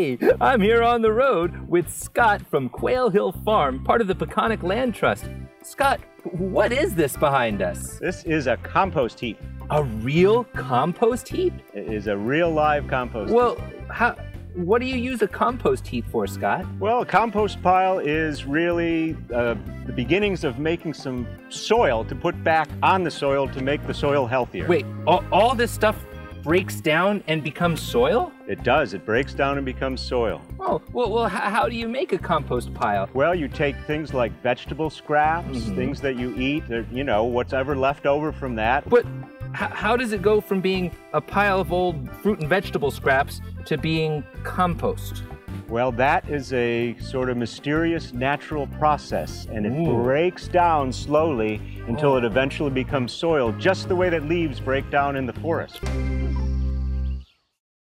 Hey, I'm here on the road with Scott from Quail Hill Farm, part of the Peconic Land Trust. Scott, what is this behind us? This is a compost heap. A real compost heap? It is a real live compost Well, how, what do you use a compost heap for, Scott? Well, a compost pile is really uh, the beginnings of making some soil to put back on the soil to make the soil healthier. Wait, all, all this stuff breaks down and becomes soil? It does. It breaks down and becomes soil. Oh, well, well how do you make a compost pile? Well, you take things like vegetable scraps, Mhm. things that you eat, or, you know, whatever left over from that. But how does it go from being a pile of old fruit and vegetable scraps to being compost? Well, that is a sort of mysterious natural process, and it Ooh. breaks down slowly until Oh. it eventually becomes soil, just the way that leaves break down in the forest.